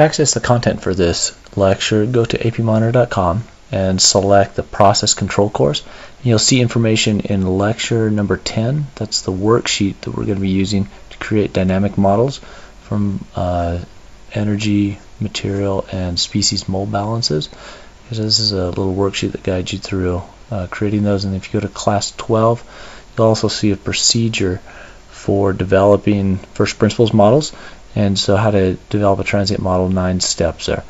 To access the content for this lecture, go to apmonitor.com and select the Process Control course. You'll see information in lecture number 10. That's the worksheet that we're going to be using to create dynamic models from uh, energy, material, and species mole balances. So this is a little worksheet that guides you through uh, creating those. And if you go to class 12, you'll also see a procedure for developing first principles models and so how to develop a transient model nine steps there.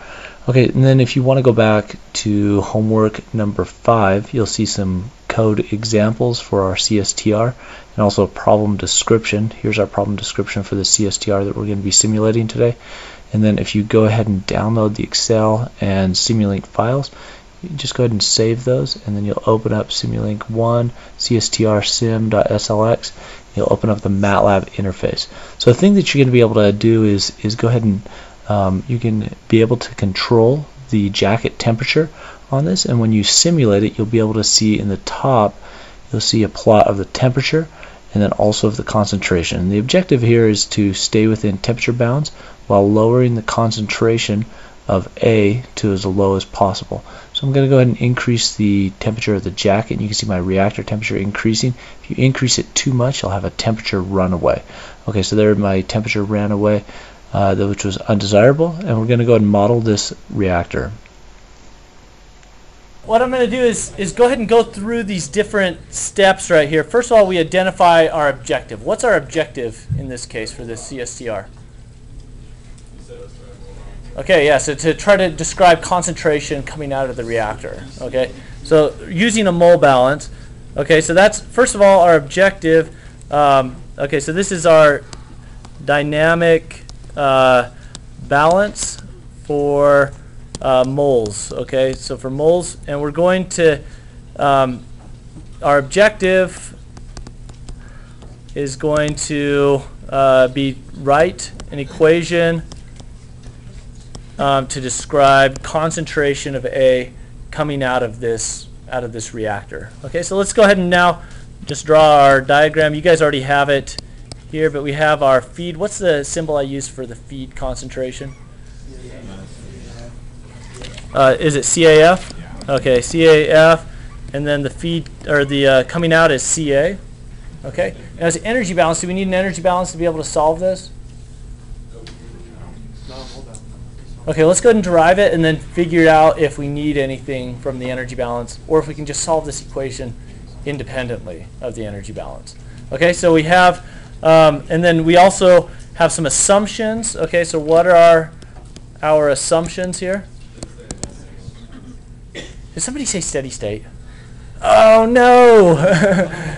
Okay and then if you want to go back to homework number five you'll see some code examples for our CSTR and also a problem description. Here's our problem description for the CSTR that we're going to be simulating today. And then if you go ahead and download the Excel and Simulink files just go ahead and save those and then you'll open up Simulink 1 CSTR sim.slx you'll open up the MATLAB interface so the thing that you're going to be able to do is is go ahead and um, you can be able to control the jacket temperature on this and when you simulate it you'll be able to see in the top you'll see a plot of the temperature and then also of the concentration and the objective here is to stay within temperature bounds while lowering the concentration of A to as low as possible. So I'm going to go ahead and increase the temperature of the jacket. And you can see my reactor temperature increasing. If you increase it too much, I'll have a temperature runaway. Okay, so there my temperature ran away, uh, which was undesirable. And we're going to go ahead and model this reactor. What I'm going to do is, is go ahead and go through these different steps right here. First of all, we identify our objective. What's our objective in this case for this CSTR? Okay, yeah, so to try to describe concentration coming out of the reactor. Okay, so using a mole balance. Okay, so that's first of all our objective. Um, okay, so this is our dynamic uh, balance for uh, moles. Okay, so for moles, and we're going to, um, our objective is going to uh, be write an equation um, to describe concentration of A coming out of this out of this reactor. Okay, so let's go ahead and now just draw our diagram. You guys already have it here, but we have our feed. What's the symbol I use for the feed concentration? Uh, is it CAF? Okay, CAF, and then the feed or the uh, coming out is CA. Okay, as energy balance, do we need an energy balance to be able to solve this? Okay, let's go ahead and derive it and then figure out if we need anything from the energy balance or if we can just solve this equation independently of the energy balance. Okay, so we have, um, and then we also have some assumptions. Okay, so what are our, our assumptions here? Did somebody say steady state? Oh no,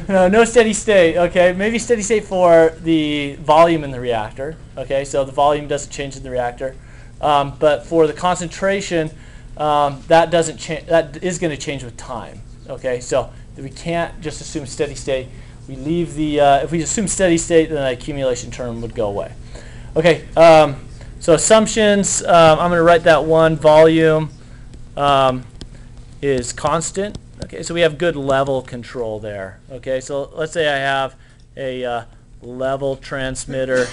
no, no steady state. Okay, maybe steady state for the volume in the reactor. Okay, so the volume doesn't change in the reactor. Um, but for the concentration, um, that doesn't change. That is going to change with time. Okay, so we can't just assume steady state. We leave the uh, if we assume steady state, then the accumulation term would go away. Okay, um, so assumptions. Um, I'm going to write that one volume um, is constant. Okay, so we have good level control there. Okay, so let's say I have a uh, level transmitter,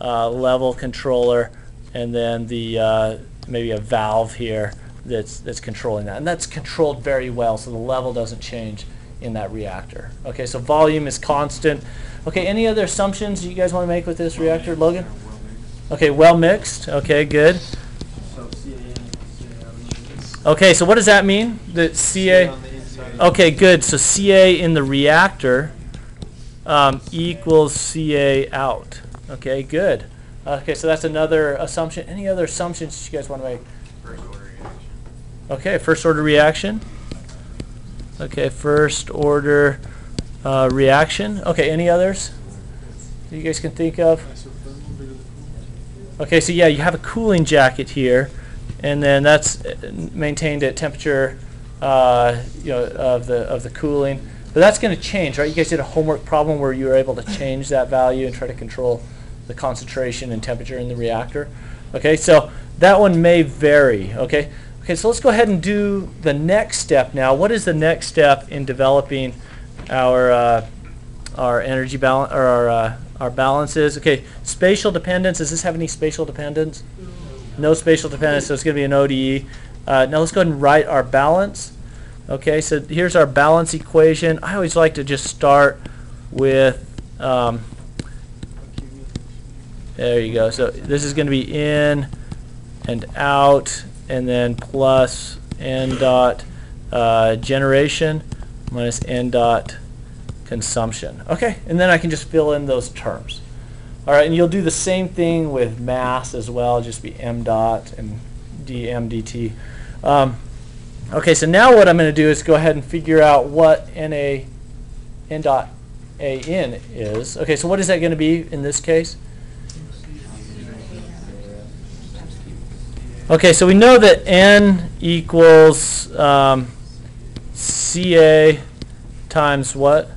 uh, level controller and then the uh, maybe a valve here that's that's controlling that, and that's controlled very well, so the level doesn't change in that reactor. Okay, so volume is constant. Okay, any other assumptions you guys want to make with this reactor, Logan? Okay, well mixed. Okay, good. Okay, so what does that mean? The CA. Okay, good. So CA in the reactor um, equals CA out. Okay, good. Okay, so that's another assumption. Any other assumptions you guys want to make? First order reaction. Okay, first order reaction. Okay, first order uh, reaction. Okay, any others you guys can think of? Okay, so yeah, you have a cooling jacket here, and then that's uh, maintained at temperature, uh, you know, of the of the cooling. But that's going to change, right? You guys did a homework problem where you were able to change that value and try to control the concentration and temperature in the reactor. Okay, so that one may vary. Okay, okay. So let's go ahead and do the next step now. What is the next step in developing our uh, our energy balance or our uh, our balances? Okay, spatial dependence. Does this have any spatial dependence? no spatial dependence, so it's going to be an ODE. Uh, now let's go ahead and write our balance. Okay, so here's our balance equation. I always like to just start with, um, there you go. So this is going to be in and out, and then plus n dot uh, generation minus n dot consumption. Okay, and then I can just fill in those terms. All right, and you'll do the same thing with mass as well, just be m dot and dm dt. Um, okay, so now what I'm going to do is go ahead and figure out what NA n dot an is. Okay, so what is that going to be in this case? Okay, so we know that n equals um, CA times what?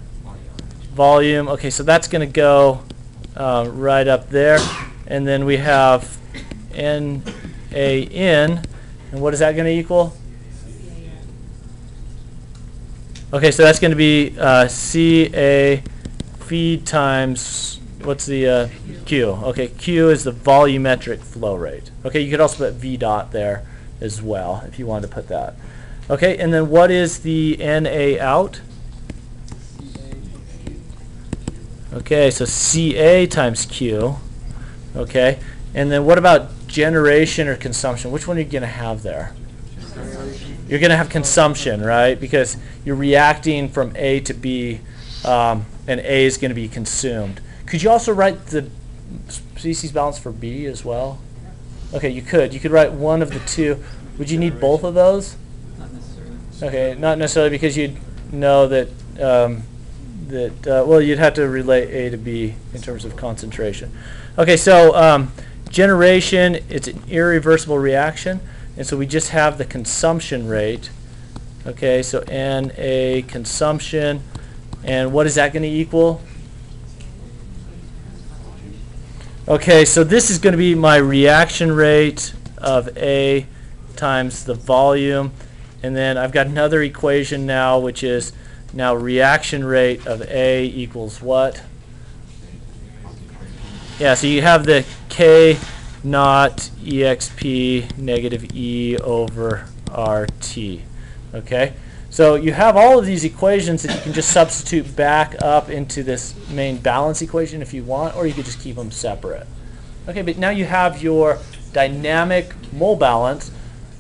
Volume. Okay, so that's going to go uh, right up there. And then we have NAN. And what is that going to equal? Okay, so that's going to be uh, CA feed times, what's the uh, Q? Okay, Q is the volumetric flow rate. Okay, you could also put V dot there as well if you wanted to put that. Okay, and then what is the NA out? Okay, so CA times Q. Okay, and then what about generation or consumption? Which one are you going to have there? You're going to have consumption, right? Because you're reacting from A to B, um, and A is going to be consumed. Could you also write the species balance for B as well? Okay, you could. You could write one of the two. Would you need both of those? Not necessarily. Okay, not necessarily because you'd know that um, that uh, well you'd have to relate A to B in terms of concentration. Okay, so um, generation it's an irreversible reaction, and so we just have the consumption rate. Okay, so NA consumption, and what is that going to equal? Okay, so this is going to be my reaction rate of A times the volume. And then I've got another equation now, which is now reaction rate of A equals what? Yeah, so you have the K naught EXP negative E over RT. Okay? So you have all of these equations that you can just substitute back up into this main balance equation if you want, or you could just keep them separate. Okay, but now you have your dynamic mole balance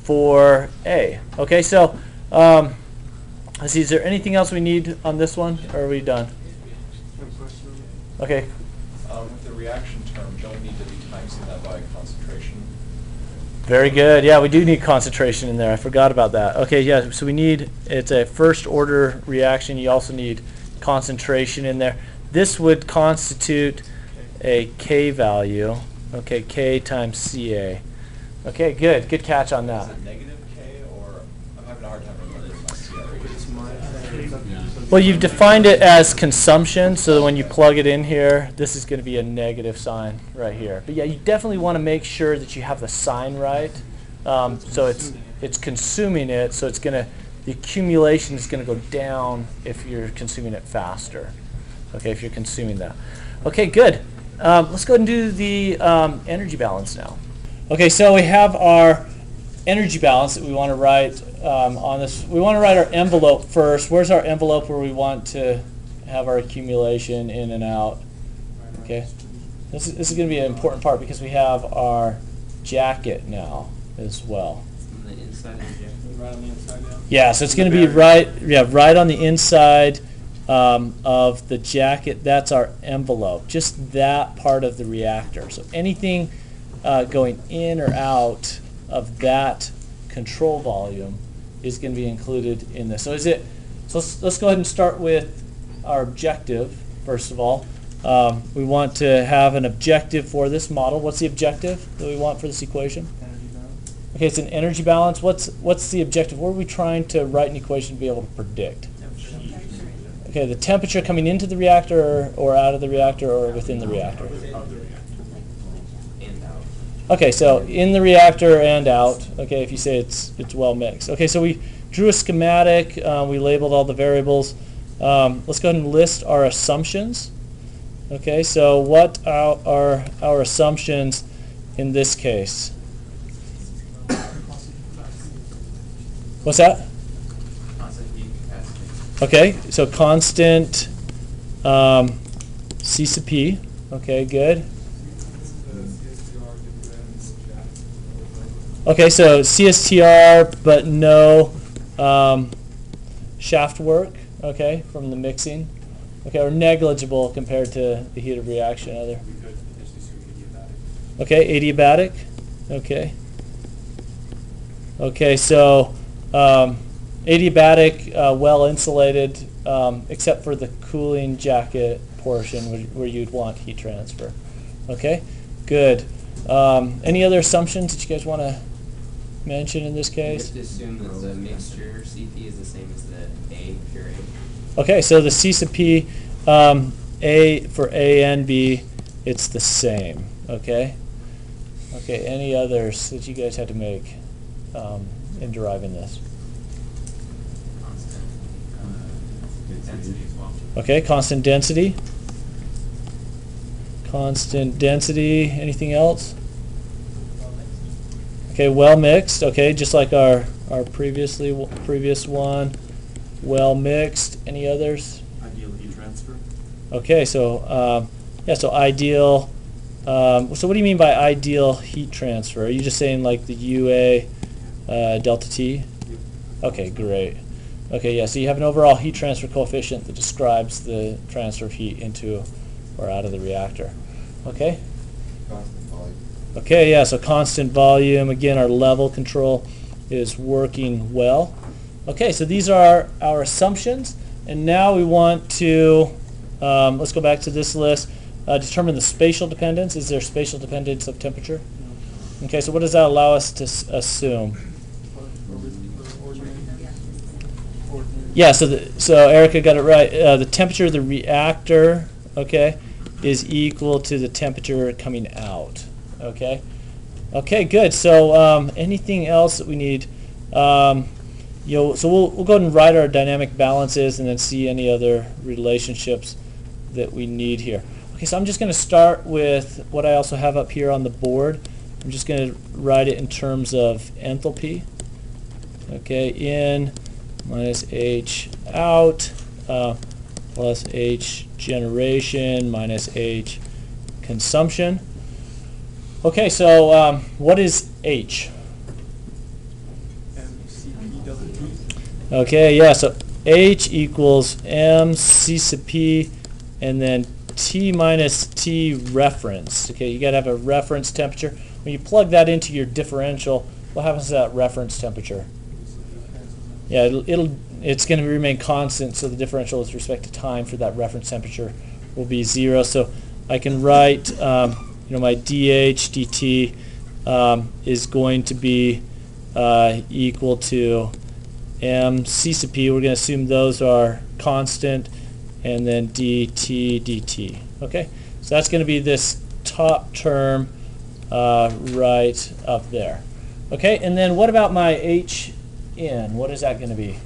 for A. Okay, so um, let's see, is there anything else we need on this one, or are we done? Okay, Um, with the reaction term, don't need to be timesing that by? Very good. Yeah, we do need concentration in there. I forgot about that. Okay, yeah, so we need, it's a first order reaction. You also need concentration in there. This would constitute a K value. Okay, K times CA. Okay, good. Good catch on that. it negative K or, I'm having a hard time remembering my CRE. Well, you've defined it as consumption, so that when you plug it in here, this is going to be a negative sign right here. But yeah, you definitely want to make sure that you have the sign right. Um, so it's it's consuming it, so it's going to the accumulation is going to go down if you're consuming it faster. Okay, if you're consuming that. Okay, good. Um, let's go and do the um, energy balance now. Okay, so we have our energy balance that we want to write um, on this. We want to write our envelope first. Where's our envelope where we want to have our accumulation in and out? Okay, this is, this is going to be an important part because we have our jacket now as well. On the inside of the jacket. Right on the inside, yeah. Yeah, so it's going to be right, yeah, right on the inside um, of the jacket. That's our envelope, just that part of the reactor. So anything uh, going in or out of that control volume is going to be included in this. So is it? So let's, let's go ahead and start with our objective first of all. Um, we want to have an objective for this model. What's the objective that we want for this equation? Energy balance. Okay, it's an energy balance. What's what's the objective? What are we trying to write an equation to be able to predict? Okay, the temperature coming into the reactor or, or out of the reactor or within the reactor. Okay, so in the reactor and out, okay, if you say it's, it's well mixed. Okay, so we drew a schematic, uh, we labeled all the variables. Um, let's go ahead and list our assumptions. Okay, so what are, our assumptions in this case? What's that? Okay, so constant um, C sub P. Okay, good. Okay, so CSTR, but no um, shaft work. Okay, from the mixing. Okay, or negligible compared to the heat of reaction. Other. We could potentially assume adiabatic. Okay, adiabatic. Okay. Okay, so um, adiabatic, uh, well insulated, um, except for the cooling jacket portion where, where you'd want heat transfer. Okay, good. Um, any other assumptions that you guys want to mention in this You case? have to assume that the mixture CP is the same as the A, pure A. Okay, so the C sub P, um, A for A and B, it's the same. Okay. Okay. Any others that you guys had to make um, in deriving this? Constant uh, density as well. Okay, constant density. Constant density. Anything else? Okay, well mixed. Okay, just like our our previously previous one. Well mixed. Any others? Ideal heat transfer. Okay, so um, yeah, so ideal. Um, so what do you mean by ideal heat transfer? Are you just saying like the UA uh, delta T? Okay, great. Okay, yeah, so you have an overall heat transfer coefficient that describes the transfer of heat into or out of the reactor. Okay? Constant volume. Okay, yeah, so constant volume. Again, our level control is working well. Okay, so these are our assumptions. And now we want to, um, let's go back to this list, uh, determine the spatial dependence. Is there spatial dependence of temperature? Okay, so what does that allow us to s- assume? Yeah, so the, so Erica got it right. Uh, the temperature of the reactor, okay, is equal to the temperature coming out. Okay. Okay, good. So um, anything else that we need? Um, you know, so we'll we'll go ahead and write our dynamic balances and then see any other relationships that we need here. Okay, so I'm just going to start with what I also have up here on the board. I'm just going to write it in terms of enthalpy. Okay, in minus H out uh, plus H generation minus H consumption. Okay, so um, what is H? Okay, yeah, so H equals M C sub P and then T minus T reference. Okay, you gotta have a reference temperature. When you plug that into your differential, what happens to that reference temperature? Yeah, it'll, it'll it's going to remain constant, so the differential with respect to time for that reference temperature will be zero. So I can write, um, you know, my dH dt um, is going to be uh, equal to m c sub p. We're going to assume those are constant, and then dt dt. Okay, so that's going to be this top term uh, right up there. Okay, and then what about my hn? What is that going to be?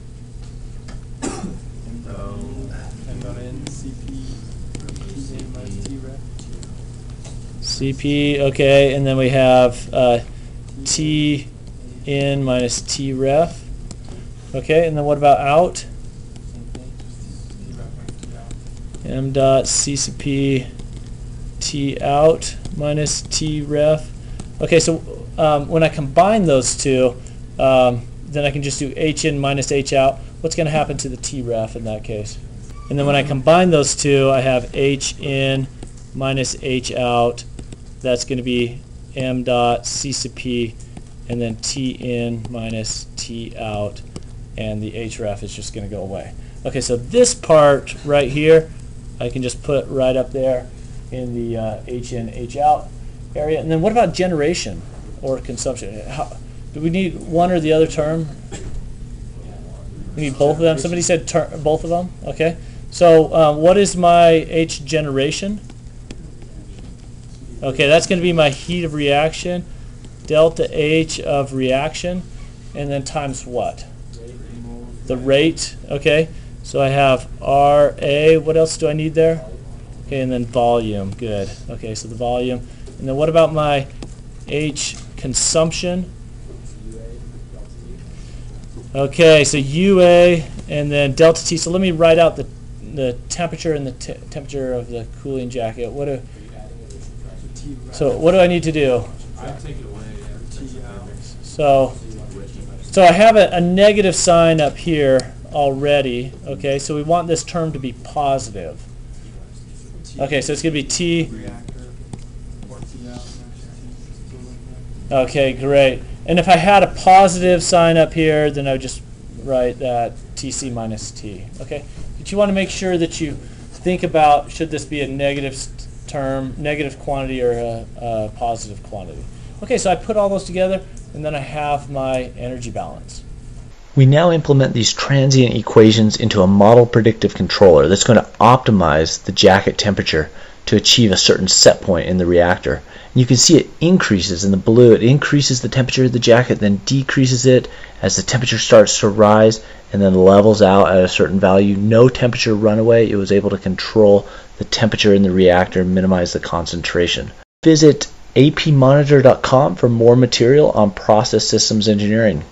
CP, okay, and then we have uh, T in minus T ref. Okay, and then what about out? M dot C sub P T out minus T ref. Okay, so um, when I combine those two, um, then I can just do H in minus H out. What's going to happen to the T ref in that case? And then when I combine those two, I have H in minus H out. That's going to be M dot C sub P and then T in minus T out. And the H ref is just going to go away. Okay, so this part right here, I can just put right up there in the uh, H in, H out area. And then what about generation or consumption? How, do we need one or the other term? We need both of them. Somebody said both of them. Okay. So um, what is my H generation? Okay, that's going to be my heat of reaction, delta H of reaction, and then times what? The rate. Okay. So I have RA. What else do I need there? Okay, and then volume. Good. Okay, so the volume. And then what about my H consumption? Okay, so UA and then delta T. So let me write out the the temperature and the te- temperature of the cooling jacket. What do, So what do I need to do? So so I have a, a negative sign up here already. Okay, so we want this term to be positive. Okay, so it's going to be T. Okay, great. And if I had a positive sign up here, then I would just write that TC minus T. Okay, but you want to make sure that you think about should this be a negative term, negative quantity, or a, a positive quantity. Okay, so I put all those together, and then I have my energy balance. We now implement these transient equations into a model predictive controller that's going to optimize the jacket temperature to achieve a certain set point in the reactor. You can see it increases in the blue. It increases the temperature of the jacket, then decreases it as the temperature starts to rise and then levels out at a certain value. No temperature runaway. It was able to control the temperature in the reactor and minimize the concentration. Visit apmonitor.com for more material on process systems engineering.